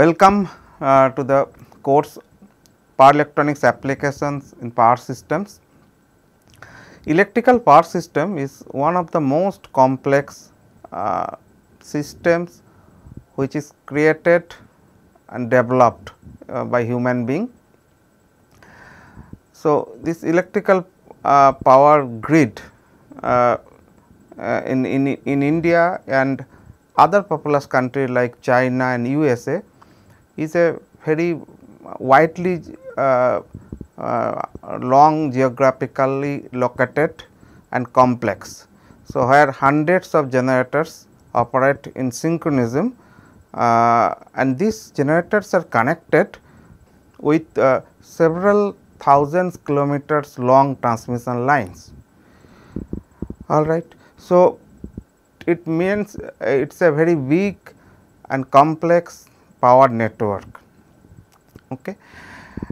Welcome uh, to the course Power Electronics Applications in Power Systems. Electrical power system is one of the most complex uh, systems which is created and developed uh, by human being. So, this electrical uh, power grid uh, uh, in, in, in India and other populous countries like China and USA is a very widely uh, uh, long geographically located and complex. So, where hundreds of generators operate in synchronism uh, and these generators are connected with uh, several thousands kilometers long transmission lines. All right. So, it means it is a very big and complex power network. Okay.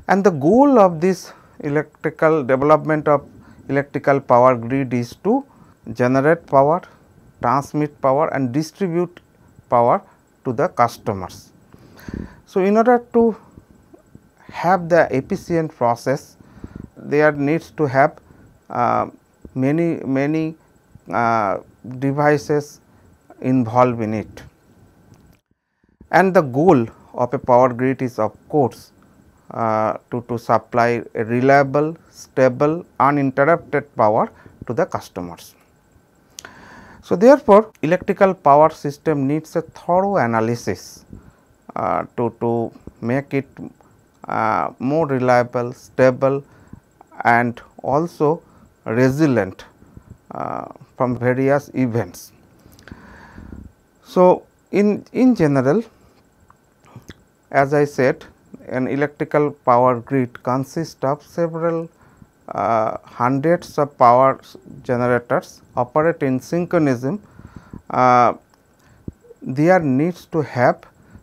And the goal of this electrical development of electrical power grid is to generate power, transmit power and distribute power to the customers. So, in order to have the efficient process, there needs to have uh, many many uh, devices involved in it. And the goal of a power grid is of course uh, to, to supply a reliable, stable, uninterrupted power to the customers. So, therefore, electrical power system needs a thorough analysis uh, to, to make it uh, more reliable, stable and also resilient uh, from various events. So, in, in general as I said an electrical power grid consists of several uh, hundreds of power generators operate in synchronism. Uh, there needs to have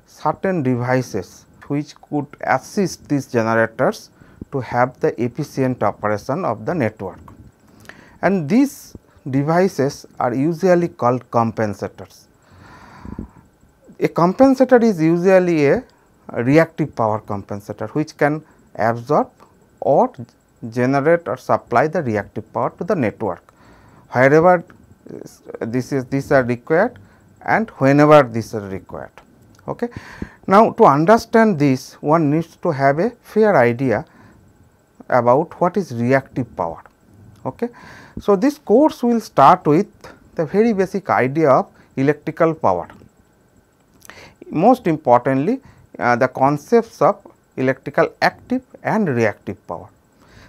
certain devices which could assist these generators to have the efficient operation of the network. And these devices are usually called compensators. A compensator is usually a reactive power compensator which can absorb or generate or supply the reactive power to the network wherever this is these are required and whenever these are required. Okay. Now, to understand this one needs to have a fair idea about what is reactive power. Okay. So, this course will start with the very basic idea of electrical power. Most importantly, uh, the concepts of electrical active and reactive power.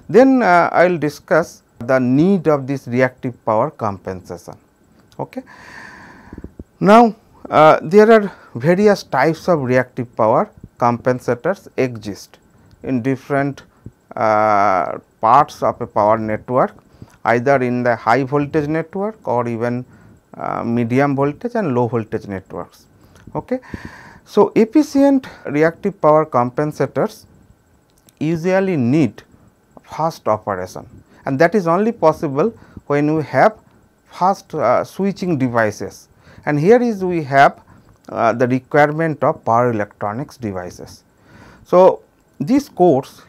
Then uh, I will discuss the need of this reactive power compensation. Okay. Now, uh, there are various types of reactive power compensators exist in different uh, parts of a power network either in the high voltage network or even uh, medium voltage and low voltage networks. Okay. So, efficient reactive power compensators usually need fast operation and that is only possible when we have fast uh, switching devices and here is we have uh, the requirement of power electronics devices. So, this course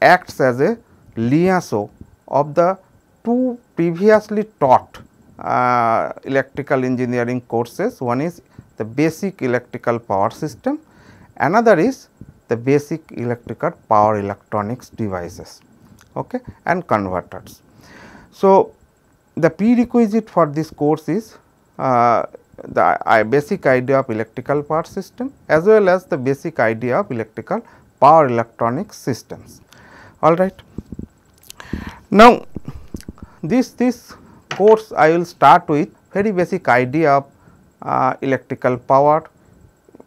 acts as a liaison of the two previously taught uh, electrical engineering courses. One is the basic electrical power system, another is the basic electrical power electronics devices okay, and converters. So, the prerequisite for this course is uh, the uh, basic idea of electrical power system as well as the basic idea of electrical power electronic systems. All right. Now, this this course I will start with very basic idea of uh, electrical power.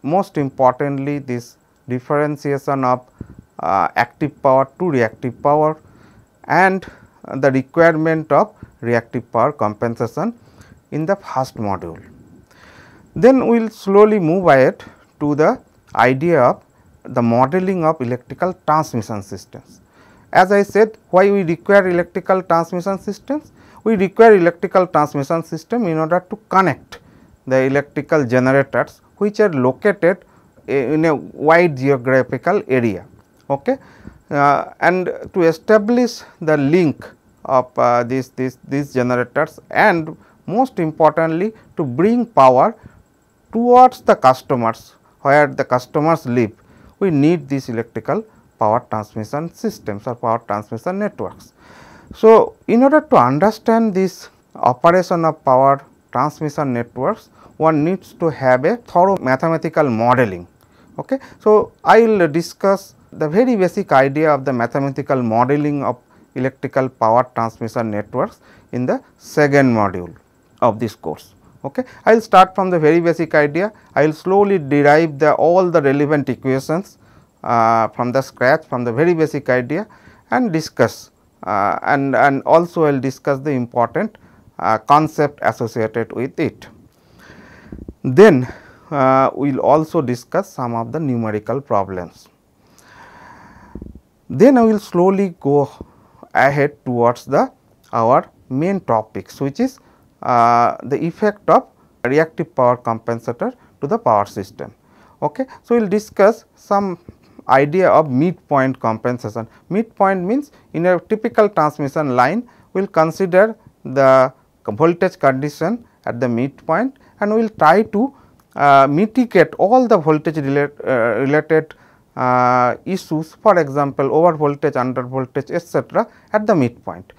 Most importantly, this differentiation of uh, active power to reactive power and the requirement of reactive power compensation in the first module. Then we will slowly move ahead to the idea of the modeling of electrical transmission systems. As I said why we require electrical transmission systems? We require electrical transmission system in order to connect the electrical generators which are located in a wide geographical area. Okay. Uh, and to establish the link of uh, these, these, these generators and most importantly to bring power towards the customers where the customers live, we need these electrical power transmission systems or power transmission networks. So, in order to understand this operation of power transmission networks, one needs to have a thorough mathematical modeling. Okay. So, I will discuss the very basic idea of the mathematical modeling of electrical power transmission networks in the second module of this course. Okay. I will start from the very basic idea, I will slowly derive the all the relevant equations uh, from the scratch from the very basic idea and discuss uh, and, and also I will discuss the important uh, concept associated with it. Then uh, we will also discuss some of the numerical problems. Then I will slowly go ahead towards the our main topics which is uh, the effect of reactive power compensator to the power system. Okay. So, we will discuss some idea of midpoint compensation. Midpoint means in a typical transmission line we will consider the voltage condition at the midpoint and we will try to uh, mitigate all the voltage relate, uh, related uh, issues for example, over voltage, under voltage etc., at the midpoint.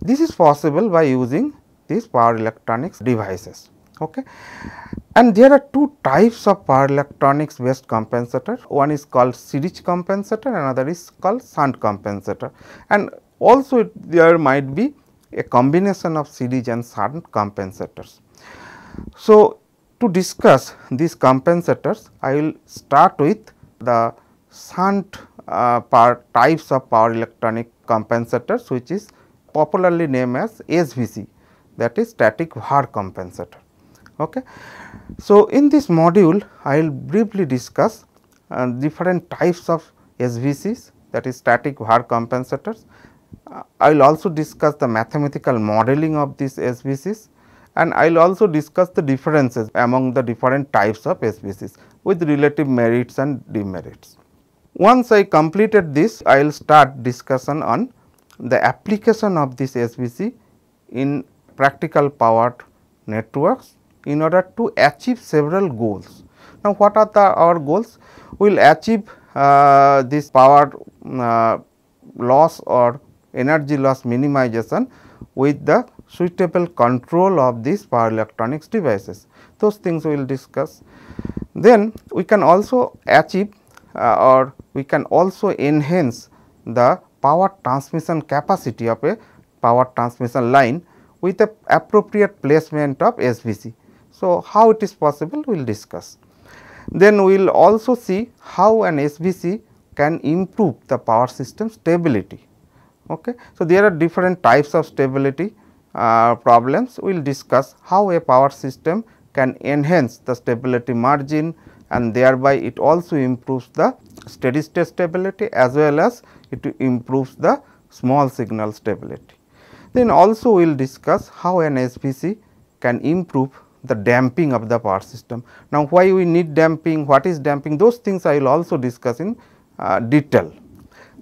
This is possible by using these power electronics devices. Okay. And there are two types of power electronics based compensator. One is called series compensator, another is called shunt compensator. And also it, there might be a combination of series and shunt compensators. So, to discuss these compensators, I will start with the shunt uh, power types of power electronic compensators which is popularly named as SVC that is static var compensator. Okay. So, in this module I will briefly discuss uh, different types of SVCs that is static var compensators. Uh, I will also discuss the mathematical modeling of these SVCs and I will also discuss the differences among the different types of SVCs with relative merits and demerits. Once I completed this, I will start discussion on the application of this SVC in practical power networks in order to achieve several goals. Now, what are the our goals? We will achieve uh, this power uh, loss or energy loss minimization with the suitable control of these power electronics devices. Those things we will discuss. Then we can also achieve uh, or we can also enhance the power transmission capacity of a power transmission line with a appropriate placement of SVC. So, how it is possible we will discuss. Then we will also see how an SVC can improve the power system stability. Okay. So, there are different types of stability uh, problems. We will discuss how a power system can enhance the stability margin and thereby it also improves the steady state stability as well as it improves the small signal stability. Then also we will discuss how an SVC can improve the damping of the power system. Now, why we need damping, what is damping those things I will also discuss in uh, detail.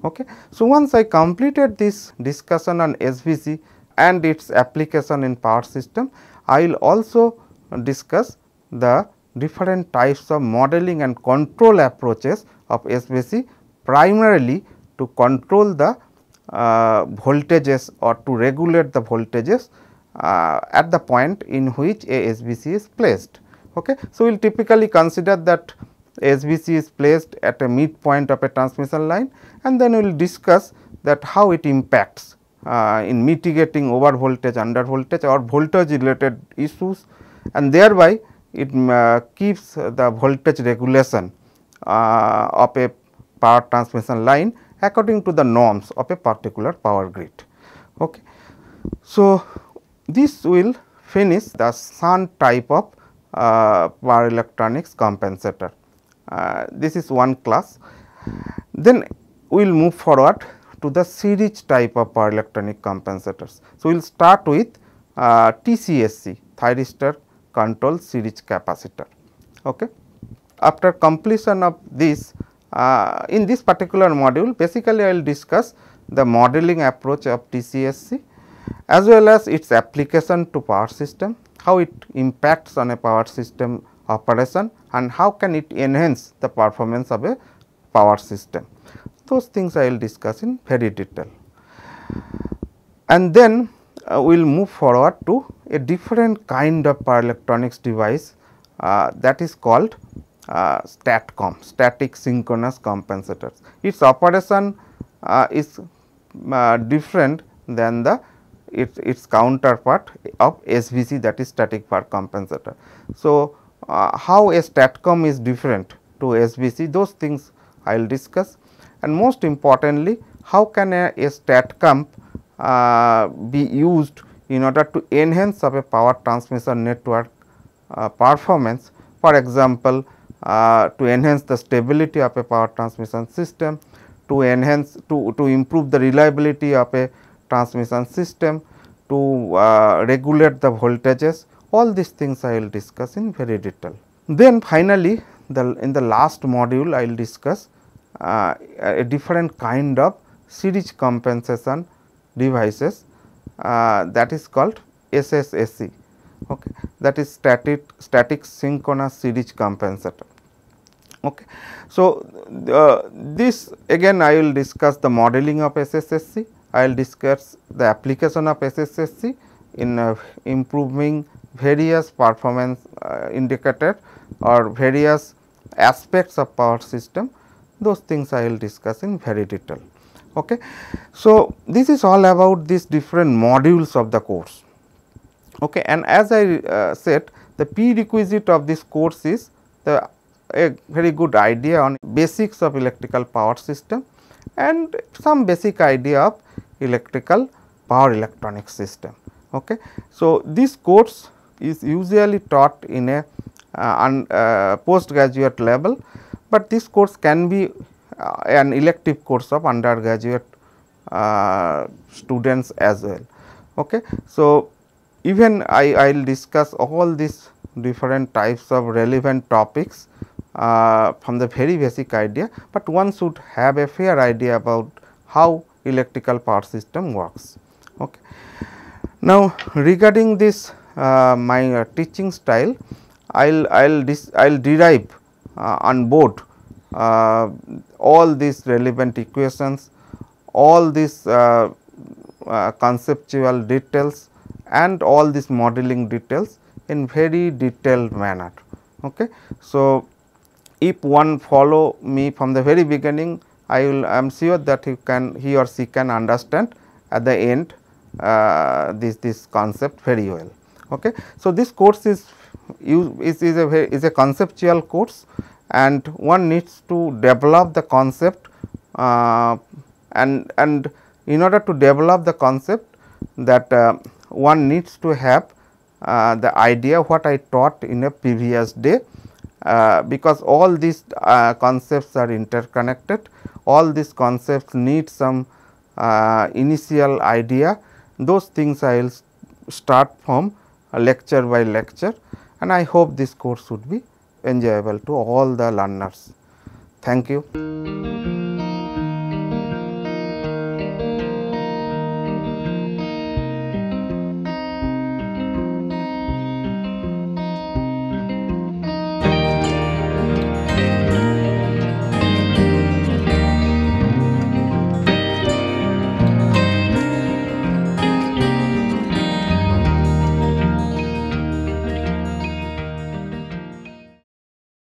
Okay. So, once I completed this discussion on SVC and its application in power system, I will also discuss the different types of modeling and control approaches of SVC primarily to control the uh, voltages or to regulate the voltages uh, at the point in which a SVC is placed. Okay. So, we will typically consider that SVC is placed at a midpoint of a transmission line and then we will discuss that how it impacts uh, in mitigating over voltage, under voltage or voltage related issues and thereby it uh, keeps the voltage regulation uh, of a power transmission line according to the norms of a particular power grid. Okay. So, this will finish the shunt type of uh, power electronics compensator. Uh, this is one class. Then we will move forward to the series type of power electronic compensators. So, we will start with uh, TCSC thyristor control series capacitor. Okay. after completion of this uh, in this particular module basically I will discuss the modeling approach of TCSC as well as its application to power system, how it impacts on a power system operation and how can it enhance the performance of a power system. Those things I will discuss in very detail. And then uh, we will move forward to a different kind of power electronics device uh, that is called uh, STATCOM, static synchronous compensators. Its operation uh, is uh, different than the its, its counterpart of SVC that is static power compensator. So, uh, how a STATCOM is different to SVC those things I will discuss and most importantly how can a, a STATCOM uh, be used in order to enhance of a power transmission network uh, performance for example, uh, to enhance the stability of a power transmission system, to enhance to, to improve the reliability of a transmission system, to uh, regulate the voltages all these things I will discuss in very detail. Then finally, the in the last module I will discuss uh, a different kind of series compensation devices uh, that is called SSSC okay, that is static static synchronous series compensator. Okay. So, uh, this again I will discuss the modeling of SSSC, I will discuss the application of SSSC in uh, improving various performance uh, indicator or various aspects of power system those things I will discuss in very detail. Okay. So, this is all about these different modules of the course. Okay. And as I uh, said the prerequisite of this course is the a very good idea on basics of electrical power system and some basic idea of electrical power electronic system. Okay. So, this course is usually taught in a uh, uh, postgraduate level, but this course can be uh, an elective course of undergraduate uh, students as well. Okay. So, even I will discuss all these different types of relevant topics uh, from the very basic idea, but one should have a fair idea about how electrical power system works. Okay. Now, regarding this uh, my uh, teaching style, I will I will I will derive on board uh, all these relevant equations, all these uh, conceptual details and all these modeling details in very detailed manner. Okay. So, if one follow me from the very beginning, I will I am sure that he can he or she can understand at the end uh, this this concept very well. Okay. So, this course is is, is a is a conceptual course and one needs to develop the concept uh, and and in order to develop the concept that uh, one needs to have uh, the idea what I taught in a previous day uh, because all these uh, concepts are interconnected. All these concepts need some uh, initial idea. Those things I will start from lecture by lecture and I hope this course would be enjoyable to all the learners. Thank you.